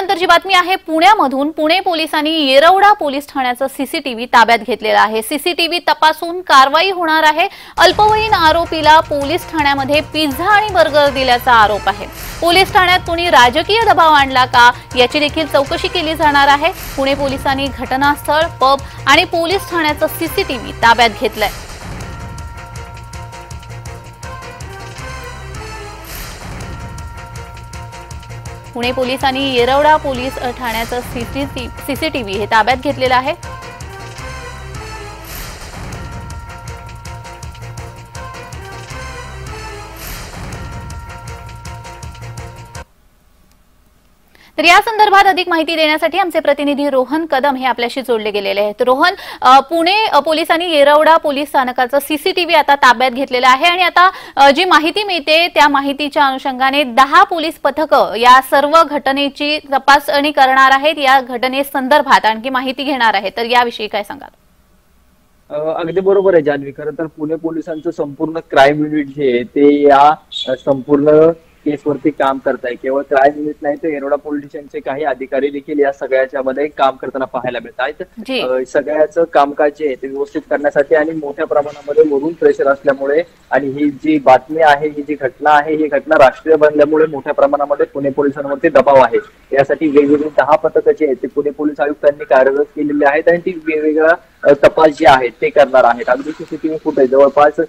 नंतरची बातमी आहे पुण्यामधून पुणे पोलिसांनी येरवडा पोलीस ठाण्याचं सीसीटीव्ही ताब्यात घेतलेलं आहे. सीसीटीव्ही तपासून कारवाई होणार आहे. अल्पवयीन आरोपीला पोलीस ठाण्यामध्ये पिझ्झा आणि बर्गर दिल्याचा आरोप आहे. पोलीस ठाण्यात कुणी राजकीय दबाव आणला का याची देखील चौकशी केली जाणार आहे. पुणे पोलिसांनी घटनास्थळ पब आणि पोलीस ठाण्याचं सीसीटीव्ही ताब्यात घेतलंय. पुणे पोलिसांनी येरवडा पोलीस ठाण्याचं सीसीटीव्ही हे ताब्यात घेतलेलं आहे. तर या संदर्भात अधिक माहिती देण्यासाठी आमचे प्रतिनिधी रोहन कदम हे आपल्याशी जोडले गेलेले आहेत. रोहन पुणे पोलिसांनी येरवडा पोलीस स्थानकाचं सीसीटीव्ही आता ताब्यात घेतलेलं आहे आणि आता जी माहिती मिळते त्या माहितीच्या अनुषंगाने दहा पोलीस पथकं या सर्व घटनेची तपासणी करणार आहेत. या घटनेसंदर्भात आणखी माहिती घेणार आहेत. तर याविषयी काय सांगाल? अगदी बरोबर आहे जान्हवी. खरं तर पुणे पोलिसांचं संपूर्ण क्राईम युनिट जे आहे ते या संपूर्ण केसवरती काम करत आहे केवळ क्राईम युनिट नाही तर येरवडा पोलीस स्टेशनचे काही अधिकारी देखील या सगळ्याच्या मध्ये काम करताना पाहायला मिळत आहेत. सगळ्याचं कामकाज जे आहे ते व्यवस्थित करण्यासाठी आणि मोठ्या प्रमाणामध्ये वरून प्रेशर असल्यामुळे आणि ही जी बातमी आहे ही जी घटना आहे ही घटना राष्ट्रीय बनल्यामुळे मोठ्या प्रमाणामध्ये पुणे पोलिसांवरती दबाव आहे. यासाठी वेगवेगळी दहा पथकं जी आहेत ते पुणे पोलीस आयुक्तांनी कार्यरत केलेली आहेत आणि ती वेगवेगळ्या तपास जे आहेत ते करणार आहेत. अगदी सीसीटीव्ही फुटेज जवळपास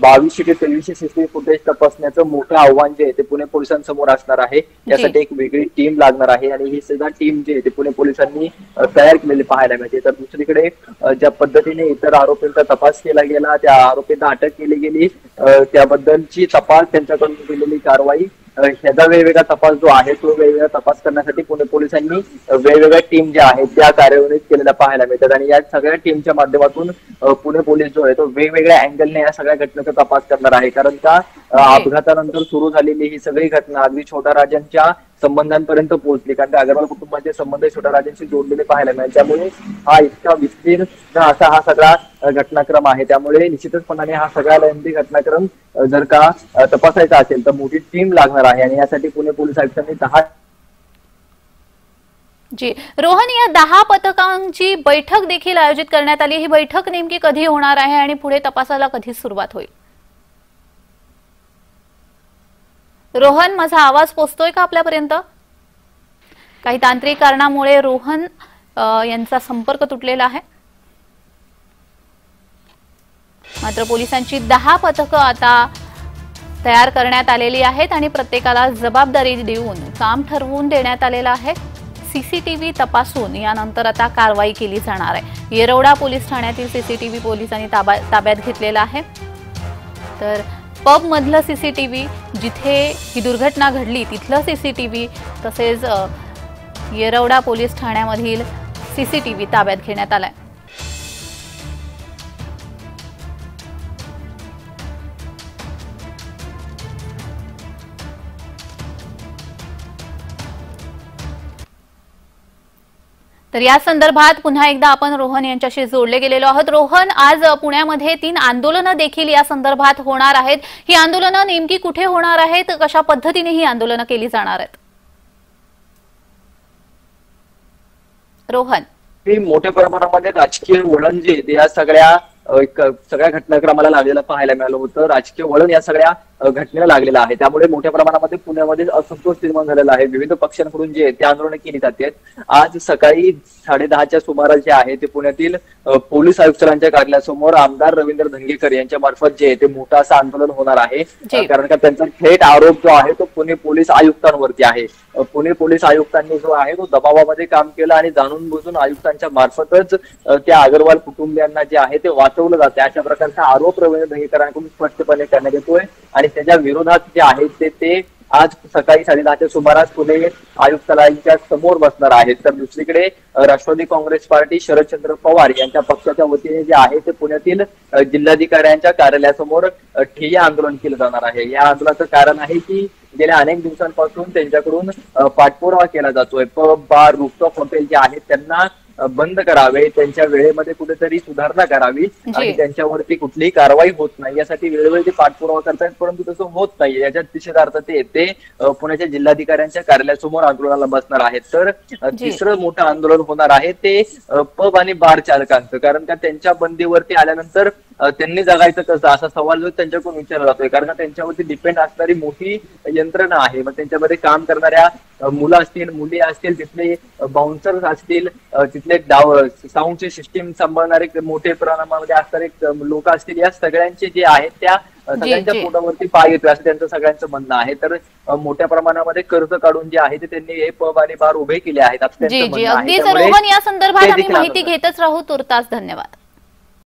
बावीसशे ते तेवीसशे सीसीटीव्ही फुटेज तपासण्याचं मोठं आव्हान जे आहे ते पुणे पोलिसांसमोर असणार आहे. यासाठी एक वेगळी टीम लागणार आहे आणि ही सुद्धा टीम जी आहे ते पुणे पोलिसांनी तयार केलेली पाहायला मिळते. तर दुसरीकडे ज्या पद्धतीने इतर आरोपींचा तपास केला गेला त्या आरोपींना अटक केली गेली. त्याबद्दलची तपास त्यांच्याकडून केलेली कारवाई ह्याचा वेगवेगळा तपास जो आहे तो वेगवेगळा तपास करण्यासाठी पुणे पोलिसांनी वेगवेगळ्या टीम ज्या आहेत त्या कार्यान्वित केलेल्या पाहायला मिळतात. आणि या सगळ्या टीमच्या माध्यमातून पुणे पोलीस जो आहे तो वेगवेगळ्या अँगलने या सगळ्या घटनेचा तपास करणार आहे. कारण का अपघातानंतर सुरू झालेली ही सगळी घटना अगदी छोट्या राजांच्या संबंधांपर्यंत पोहोचली. कारण त्या अगरवाल कुटुंबाचे संबंध छोट्या राजांशी जोडलेले पाहायला मिळेल. त्यामुळे हा इतका विस्तीर्ण असा हा सगळा घटनाक्रम आहे. त्यामुळे निश्चितचपणाने हा सगळा लंबी घटनाक्रम जर का तपासायचा असेल तर मोठी टीम लागणार आहे. आणि यासाठी पुणे पोलीस आयुक्तांनी दहा जी. रोहन या दहा पथकांची बैठक देखील आयोजित करण्यात आली. ही बैठक नेमकी कधी होणार आहे आणि पुढे तपासाला कधी सुरुवात होईल? रोहन माझा आवाज पोचतोय का आपल्यापर्यंत? काही तांत्रिक कारणामुळे रोहन यांचा संपर्क तुटलेला आहे. मात्र पोलिसांची दहा पथकं आता तयार करण्यात आलेली आहेत आणि प्रत्येकाला जबाबदारी देऊन काम ठरवून देण्यात आलेलं आहे. सीसीटीव्ही तपासून यानंतर आता कारवाई केली जाणार आहे. येरवडा पोलीस ठाण्यातील सीसीटीव्ही पोलिसांनी ताबा ताब्यात घेतलेला आहे. तर पबमधलं सी सी टी व्ही जिथे ही दुर्घटना घडली तिथलं सी सी टी व्ही तसेच येरवडा पोलीस ठाण्यामधील सी सी टी व्ही ताब्यात घेण्यात आला आहे तर या संदर्भात पुन्हा एकदा आपण रोहन यांच्याशी जोडले गेलेलो आहोत. रोहन आज पुण्यामध्ये तीन आंदोलनं देखील या संदर्भात होणार आहेत. ही आंदोलनं नेमकी कुठे होणार आहेत? कशा पद्धतीने ही आंदोलनं केली जाणार आहेत? रोहन. मोठ्या प्रमाणामध्ये राजकीय वळण जे या सगळ्या सगळ्या घटनाक्रमाला लागलेलं पाहायला मिळालं होतं. राजकीय वळण या सगळ्या घटनेला लागलेलं आहे. त्यामुळे मोठ्या प्रमाणामध्ये पुण्यामध्ये असंतोष निर्माण झालेला आहे. विविध पक्षांकडून जे ते आंदोलन केली जाते. आज सकाळी साडेदहाच्या सुमारास जे आहे ते पुण्यातील पोलीस आयुक्तांच्या कार्यालयासमोर आमदार रवींद्र धंगेकर यांच्या मार्फत जे आहे ते मोठं असं आंदोलन होणार आहे. कारण का त्यांचा थेट आरोप जो आहे तो पुणे पोलीस आयुक्तांवरती आहे. पुणे पोलीस आयुक्तांनी जो आहे तो दबावामध्ये काम केलं आणि जाणून बुजून आयुक्तांच्या मार्फतच त्या अग्रवाल कुटुंबियांना जे आहे ते वाचवलं जाते. अशा प्रकारचा आरोप रवींद्र दंगेकरांकडून स्पष्टपणे करण्यात येतोय. आणि त्याच्या विरोधात जे आहे ते ते आज सकाळी साडेदहाच्या सुमारास पुणे आयुक्तालयाच्या समोर बसणार आहेत. तर दुसरीकडे राष्ट्रवादी काँग्रेस पार्टी शरदचंद्र पवार यांच्या पक्षाच्या वतीने जे आहे ते पुण्यातील जिल्हाधिकाऱ्यांच्या कार्यालयासमोर ठिय्या आंदोलन केलं जाणार आहे. या आंदोलनाचं कारण आहे की गेल्या अनेक दिवसांपासून त्यांच्याकडून पाठपुरावा केला जातोय. पब बार रूफटॉप हॉटेल जे आहेत त्यांना बंद करावे त्यांच्या वेळेमध्ये कुठेतरी सुधारणा करावी आणि त्यांच्यावरती कुठलीही कारवाई होत नाही. यासाठी वेळोवेळी ते पाठपुरावा करतायत परंतु तसं होत नाही. याच्या निषेधार्थ ते ते अ, पुण्याच्या जिल्हाधिकाऱ्यांच्या कार्यालयासमोर आंदोलनाला बसणार आहेत. तर. तिसरं मोठं आंदोलन होणार आहे ते पब आणि बार चालकांचं. कारण का त्यांच्या बंदीवरती आल्यानंतर त्यांनी जगायचं कसं? असा सवाल जो त्यांच्याकडून विचारला जातोय. कारण का त्यांच्यावरती डिपेंड असणारी मोठी यंत्रणा आहे. मग त्यांच्यामध्ये काम करणाऱ्या मुलं असतील मुली असतील तिथले बाउन्सर्स असतील अ, तिथले डाव साऊंडचे सिस्टीम सांभाळणारे मोठे प्रमाणामध्ये असणारे लोक असतील. या सगळ्यांचे जे आहेत त्या सगळ्यांच्या. पोटावरती पाय येतोय असं त्यांचं सगळ्यांचं म्हणणं आहे. तर मोठ्या प्रमाणामध्ये कर्ज काढून जे आहे ते त्यांनी हे पब आणि बार उभे केले आहेत असं त्यांचं म्हणणं आहे. या संदर्भात आम्ही माहिती घेतच राहू. तुर्तास धन्यवाद.